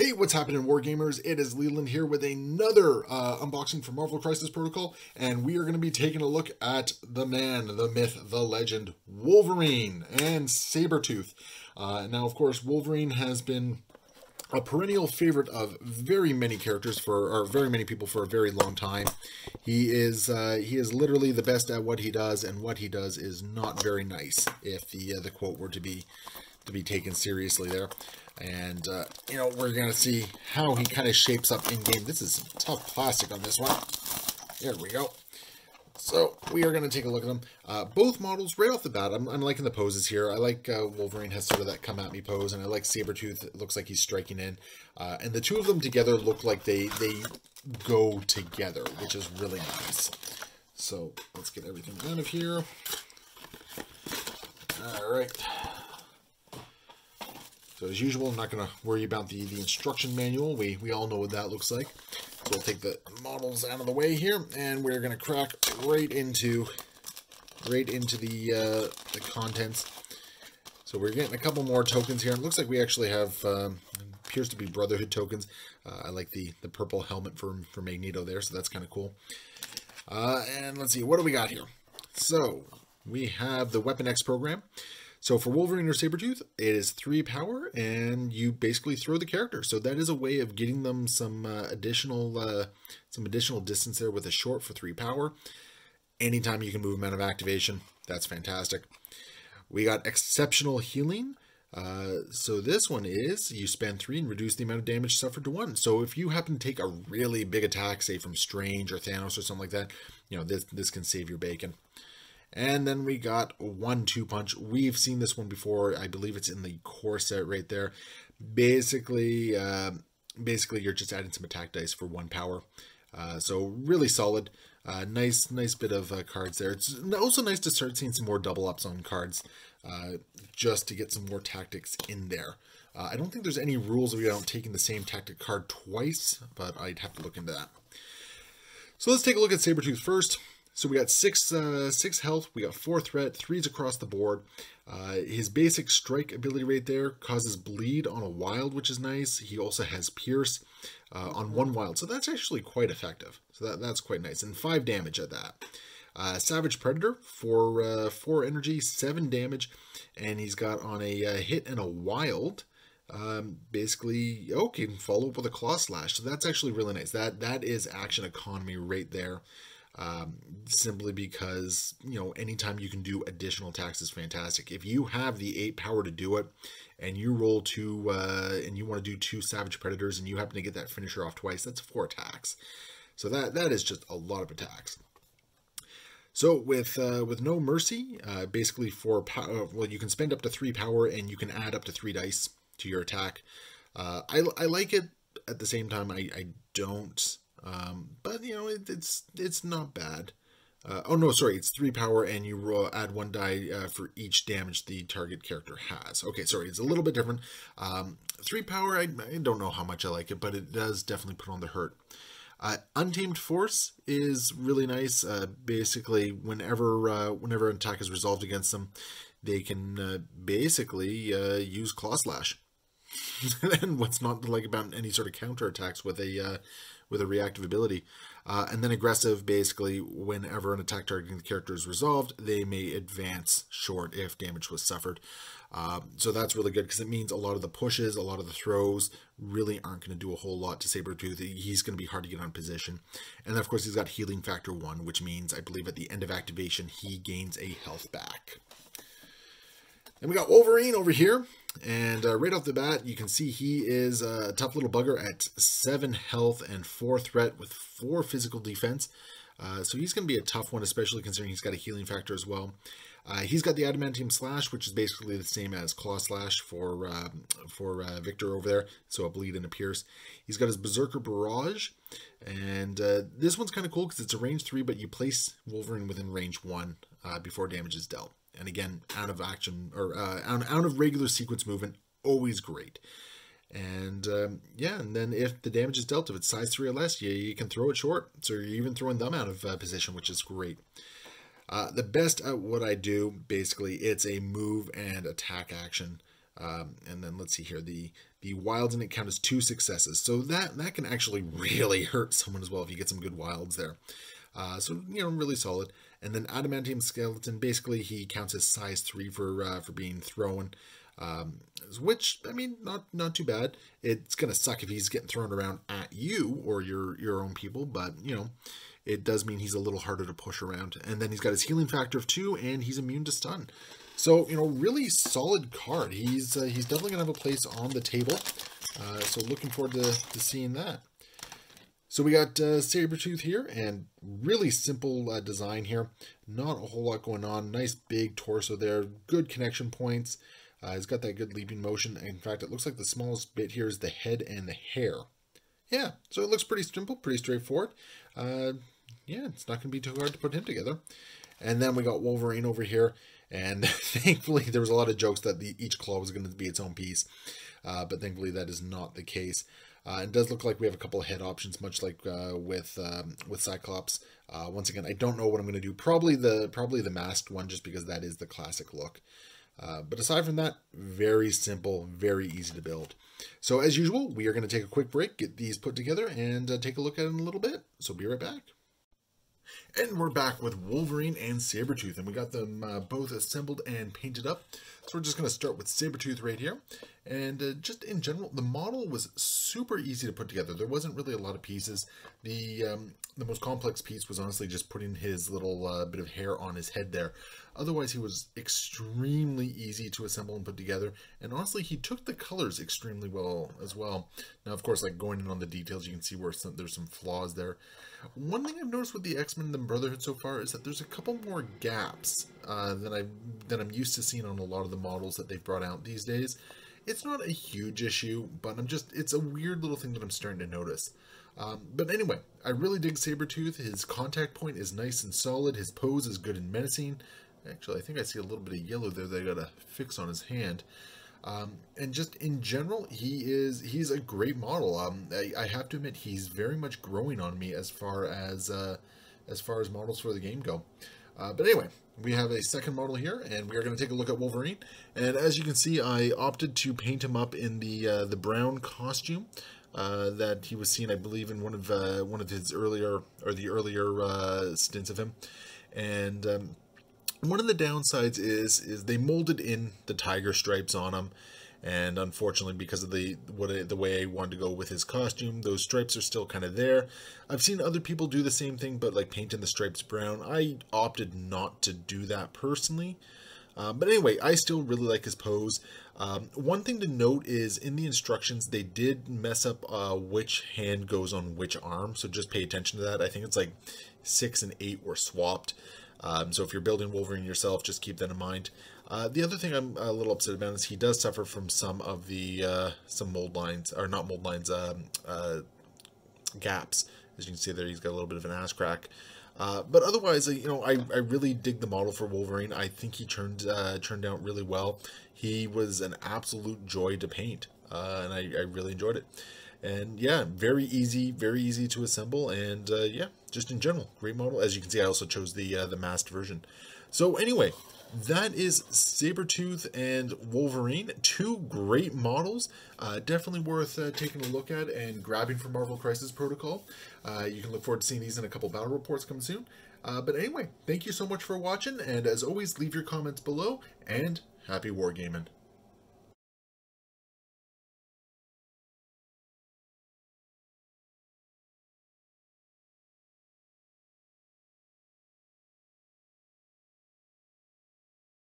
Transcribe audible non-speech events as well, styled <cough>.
Hey, what's happening, Wargamers? It is Leland here with another uh, unboxing for Marvel Crisis Protocol, and we are going to be taking a look at the man, the myth, the legend, Wolverine and Sabretooth. Uh, now, of course, Wolverine has been a perennial favorite of very many characters for, or very many people for a very long time. He is, uh, he is literally the best at what he does, and what he does is not very nice, if the, uh, the quote were to be, to be taken seriously there. And, uh, you know, we're going to see how he kind of shapes up in-game. This is tough plastic on this one. There we go. So we are going to take a look at them. Uh, both models, right off the bat, I'm, I'm liking the poses here. I like uh, Wolverine has sort of that come-at-me pose, and I like Sabretooth. It looks like he's striking in. Uh, and the two of them together look like they, they go together, which is really nice. So let's get everything out of here. All right. So as usual, I'm not going to worry about the, the instruction manual. We, we all know what that looks like. So we'll take the models out of the way here, and we're going to crack right into right into the uh, the contents. So we're getting a couple more tokens here. It looks like we actually have um, appears to be Brotherhood tokens. Uh, I like the the purple helmet for for Magneto there, so that's kind of cool. Uh, and let's see, what do we got here? So we have the Weapon X program. So for Wolverine or Sabretooth, it is 3 power, and you basically throw the character. So that is a way of getting them some uh, additional uh, some additional distance there with a short for 3 power. Anytime you can move them out of activation, that's fantastic. We got Exceptional Healing. Uh, so this one is you spend 3 and reduce the amount of damage suffered to 1. So if you happen to take a really big attack, say from Strange or Thanos or something like that, you know, this, this can save your bacon. And then we got one two punch. We've seen this one before. I believe it's in the core set right there. Basically, uh, basically you're just adding some attack dice for one power. Uh, so really solid. Uh, nice, nice bit of uh, cards there. It's also nice to start seeing some more double ups on cards, uh, just to get some more tactics in there. Uh, I don't think there's any rules about taking the same tactic card twice, but I'd have to look into that. So let's take a look at Sabretooth first. So we got six uh, six health, we got four threat, threes across the board. Uh, his basic strike ability right there causes bleed on a wild, which is nice. He also has pierce uh, on one wild, so that's actually quite effective. So that, that's quite nice, and five damage at that. Uh, Savage Predator for uh, four energy, seven damage, and he's got on a uh, hit and a wild. Um, basically, okay, follow up with a claw slash. So that's actually really nice. That that is action economy right there um, simply because, you know, anytime you can do additional attacks is fantastic. If you have the 8 power to do it, and you roll two, uh, and you want to do two Savage Predators, and you happen to get that finisher off twice, that's 4 attacks. So that that is just a lot of attacks. So with uh, with no mercy, uh, basically for power, well, you can spend up to three power and you can add up to three dice to your attack. Uh, I, I like it. At the same time, I, I don't um, but you know, it, it's it's not bad. Uh, oh no, sorry, it's three power, and you roll, add one die uh, for each damage the target character has. Okay, sorry, it's a little bit different. Um, three power, I, I, don't know how much I like it, but it does definitely put on the hurt. Uh, Untamed Force is really nice. Uh, basically, whenever uh, whenever an attack is resolved against them, they can uh, basically use Claw Slash. <laughs> and what's not to like about any sort of counter attacks with a with a reactive ability. Uh, and then aggressive, basically, whenever an attack targeting the character is resolved, they may advance short if damage was suffered. Uh, so that's really good because it means a lot of the pushes, a lot of the throws really aren't going to do a whole lot to Sabretooth. He's going to be hard to get on position. And then, of course, he's got healing factor 1, which means, I believe, at the end of activation, he gains a health back. Then we got Wolverine over here. And uh, right off the bat, you can see he is a tough little bugger at 7 health and 4 threat with 4 physical defense. Uh, so he's going to be a tough one, especially considering he's got a healing factor as well. Uh, he's got the Adamantium Slash, which is basically the same as Claw Slash for um, for uh, Victor over there, so a bleed and a pierce. He's got his Berserker Barrage, and uh, this one's kind of cool because it's a range 3, but you place Wolverine within range 1 uh, before damage is dealt. And again, out of action or uh, out, out of regular sequence movement, always great. And um, yeah, and then if the damage is dealt, if it's size 3 or less, you, you can throw it short. So you're even throwing them out of uh, position, which is great. Uh, the best at what I do, basically, it's a move and attack action. Um, and then let's see here, the the wilds in it count as two successes. So that that can actually <laughs> really hurt someone as well if you get some good wilds there. Uh, so you know, really solid. And then adamantium skeleton, basically he counts as size three for uh, for being thrown. Um, which I mean, not not too bad. It's gonna suck if he's getting thrown around at you or your your own people, but you know, it does mean he's a little harder to push around. And then he's got his healing factor of two, and he's immune to stun. So you know, really solid card. He's uh, he's definitely gonna have a place on the table. Uh, so looking forward to, to seeing that. So we got uh, Sabretooth here, and really simple uh, design here. Not a whole lot going on. Nice big torso there. Good connection points. Uh, he's got that good leaping motion. In fact, it looks like the smallest bit here is the head and the hair. Yeah, so it looks pretty simple, pretty straightforward. Uh, yeah, it's not going to be too hard to put him together. And then we got Wolverine over here. And <laughs> thankfully, there was a lot of jokes that the, each claw was going to be its own piece. Uh, but thankfully, that is not the case. Uh, it does look like we have a couple of head options, much like uh, with um, with Cyclops. Uh, once again, I don't know what I'm going to do. Probably the probably the masked one, just because that is the classic look. Uh, but aside from that, very simple, very easy to build. So as usual, we are going to take a quick break, get these put together, and uh, take a look at it in a little bit. So be right back. And we're back with Wolverine and Sabretooth, and we got them uh, both assembled and painted up. So we're just going to start with Sabretooth right here. And uh, just in general, the model was super easy to put together. There wasn't really a lot of pieces. The um, the most complex piece was honestly just putting his little uh, bit of hair on his head there. Otherwise, he was extremely easy to assemble and put together. And honestly, he took the colors extremely well as well. Now, of course, like going in on the details, you can see where some, there's some flaws there. One thing I've noticed with the X-Men Brotherhood so far is that there's a couple more gaps uh, than I than I'm used to seeing on a lot of the models that they've brought out these days. It's not a huge issue, but I'm just it's a weird little thing that I'm starting to notice. Um, but anyway, I really dig Sabretooth. His contact point is nice and solid. His pose is good and menacing. Actually, I think I see a little bit of yellow there that I gotta fix on his hand. Um, and just in general, he is he's a great model. Um, I, I, have to admit, he's very much growing on me as far as uh, as far as models for the game go. Uh, but anyway, we have a second model here, and we are going to take a look at Wolverine. And as you can see, I opted to paint him up in the uh, the brown costume uh, that he was seen, I believe, in one of uh, one of his earlier or the earlier uh, stints of him. And um, one of the downsides is is they molded in the tiger stripes on him and unfortunately because of the what the way I wanted to go with his costume those stripes are still kind of there. I've seen other people do the same thing but like painting the stripes brown. I opted not to do that personally. Uh, but anyway I still really like his pose. Um, one thing to note is in the instructions they did mess up uh, which hand goes on which arm. So just pay attention to that. I think it's like six and eight were swapped. Um, so if you're building Wolverine yourself, just keep that in mind. Uh, the other thing I'm a little upset about is he does suffer from some of the uh, some mold lines, or not mold lines, um, uh, gaps. As you can see there, he's got a little bit of an ass crack. Uh, but otherwise, you know, I, I really dig the model for Wolverine. I think he turned uh, turned out really well. He was an absolute joy to paint, uh, and I, I really enjoyed it. And yeah, very easy, very easy to assemble, and uh, yeah, just in general, great model. As you can see, I also chose the uh, the masked version. So anyway, that is Sabretooth and Wolverine. Two great models. Uh, definitely worth uh, taking a look at and grabbing for Marvel Crisis Protocol. Uh, you can look forward to seeing these in a couple battle reports coming soon. Uh, but anyway, thank you so much for watching, and as always, leave your comments below, and happy wargaming.